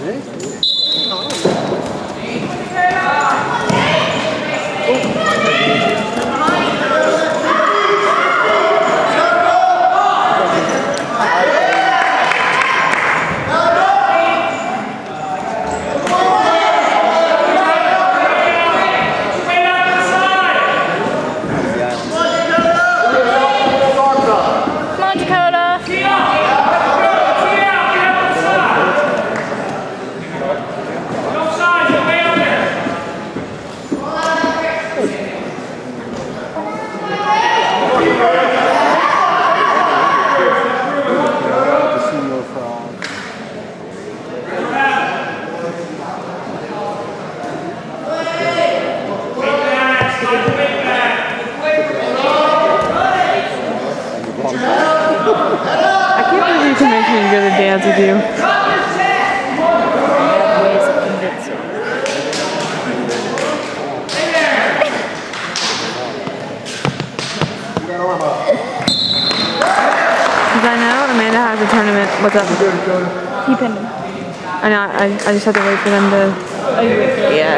ね。Can't believe you can make me go to dance with you. Because I know Amanda has a tournament. What's up? He pinned him. I know. I, I just have to wait for them to. Oh, you wait for Yeah.